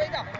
可以。